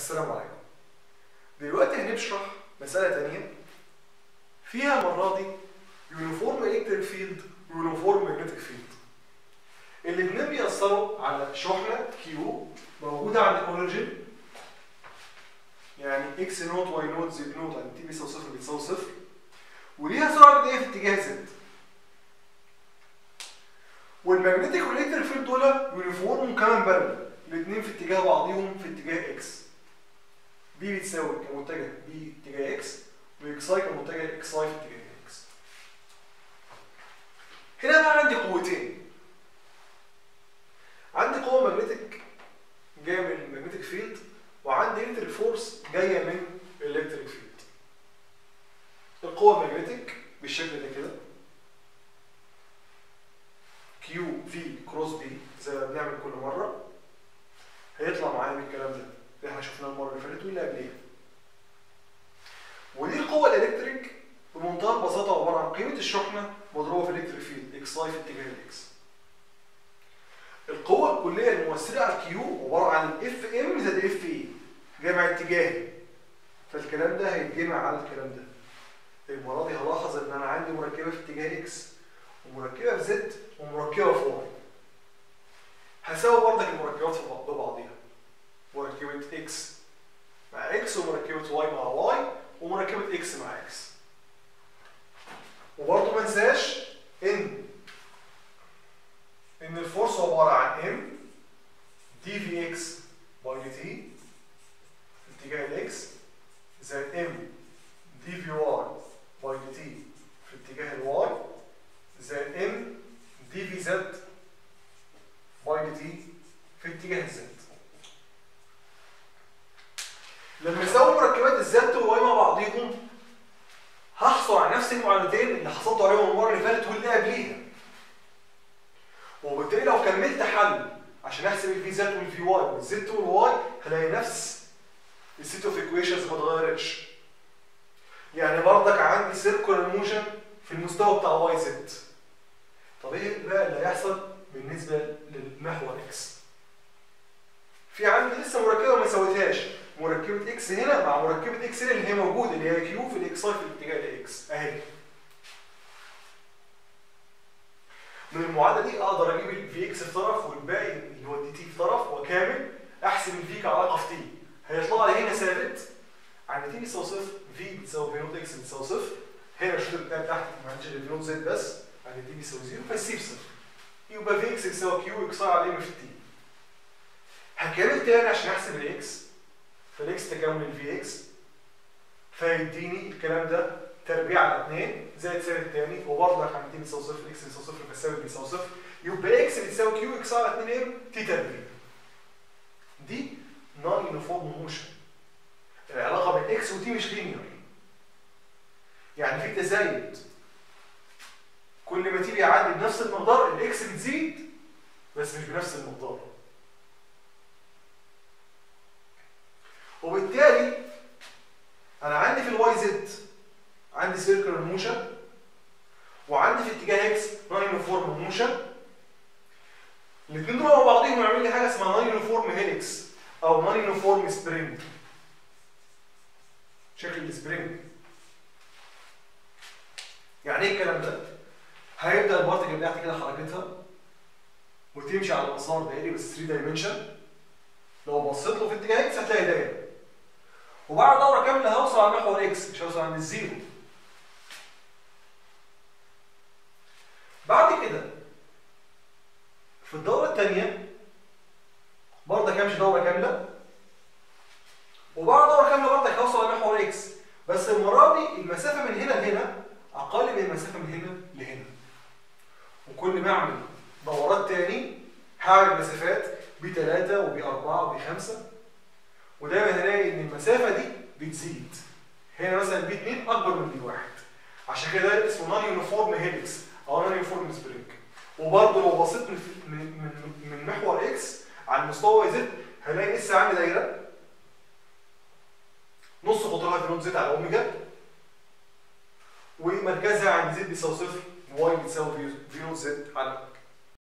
السلام عليكم. دلوقتي هنشرح مسألة تانية. فيها المرة دي uniform electric field و uniform magnetic field الاتنين بيأثروا على شحنة Q موجودة عند ال origin يعني x naught y naught z naught عند t بيساوي صفر بتساوي صفر. وليها سرعة إيه في اتجاه z وال magnetic وال electric field دول uniform كمان parallel الاثنين في اتجاه بعضهم في اتجاه x B بتساوي كمتجه بي اتجاه إكس واكس اي كمتجه إكس اي في اتجاه إكس هنا بقى عندي قوتين. عندي قوة magnetic جاية من ال magnetic field وعندي electric force جاية من ال electric field القوة ال magnetic بالشكل ده كده. q v cross B زي ما بنعمل كل مرة. هيطلع معايا بالكلام ده. اللي إحنا شفناه المرة اللي فاتت واللي قبليها. ودي القوة ال electric بمنتهى البساطة عبارة عن قيمة الشحنة مضروبة في ال electric field x E في اتجاه ال x القوة الكلية المؤثرة على ال q عبارة عن ال F m زائد F e جمع اتجاهي. فالكلام ده هيتجمع على الكلام ده. المرة دي هلاحظ إن أنا عندي مركبة في اتجاه إكس ومركبة في زد ومركبة في واي هساوي برضك المركبات في بعض- إكس مع إكس ومركبة واي مع واي ومركبة إكس مع إكس وبرضه ما انساش ان ان ال force عبارة عن m dv x by dt في اتجاه ال x زائد m dv y by dt في اتجاه ال y زائد m dv z by dt في اتجاه ال z لما يساوي مركبات ال z وال y مع بعضيهم. هحصل على نفس المعادلتين اللي حصلت عليهم المرة اللي فاتت واللي قبليها. وبالتالي لو كملت حل عشان أحسب الفي زد والفي واي والزد والواي هلاقي نفس السيت اوف ايكويشنز ما اتغيرتش. يعني برضك عندي circular motion في المستوى بتاع y z. طب إيه بقى اللي هيحصل بالنسبة للمحور x في عندي لسه مركبة ما سويتهاش. مركبة إكس هنا مع مركبة إكس هنا اللي هي موجودة اللي هي q في ال x E في الاتجاه ال x أهي. من المعادلة دي أقدر أجيب الفي إكس في طرف والباقي اللي هو ال dt في طرف وكامل أحسب ال v كعلاقه في t هيطلع لي هنا ثابت. عند t بيساوي صفر v بتساوي v note x بتساوي صفر. هنا ال shoot بتاعي تحت ما عنديش غير v note z بس. عند t بيساوي zero فال C بصفر يبقى v x يساوي q x E على m في t هكمل تاني عشان أحسب ال x فال x تكامل ال v x فيديني الكلام ده تربيع على 2 زائد ثابت الثاني وبرضه t بيساوي صفر x بيساوي صفر فالثابت بيساوي صفر يبقى x بتساوي q x على 2 m t تربيع. دي non uniform motion العلاقه بين x و t مش linear يعني في تزايد. كل ما t بيعدي بنفس المقدار ال x بتزيد بس مش بنفس المقدار. وبالتالي أنا عندي في ال y z عندي circular motion وعندي في اتجاه x non uniform motion الاثنين دول مع بعضهم يعملوا لي حاجة اسمها non uniform helix أو non uniform spring شكل ال spring يعني إيه الكلام ده؟ هيبدأ ال particle بتاعتي كده حركتها وتمشي على مسار دائري بس 3 dimension لو بصيت له في اتجاه x هتلاقي دايره وبعد دورة كاملة هوصل على محور x مش هوصل عند ال zero. بعد كده في الدورة الثانية برضك همشي دورة كاملة. وبعد دورة كاملة برضك هوصل على محور x. بس المرة دي المسافة من هنا لهنا أقل من المسافة من هنا لهنا. وكل ما أعمل دورات تاني هعمل مسافات بثلاثة وبأربعة وبخمسة. ودايما هلاقي إن المسافة دي بتزيد. هنا مثلا P 2 أكبر من P 1 عشان كده ده اسمه non uniform helix أو non uniform spring وبرضه لو بصيت من من من, محور إكس على المستوى زد هلاقي لسه عامل دايرة نص قطرها v note z على أوميجا. ومركزها عند z بيساوي صفر y بتساوي v note z على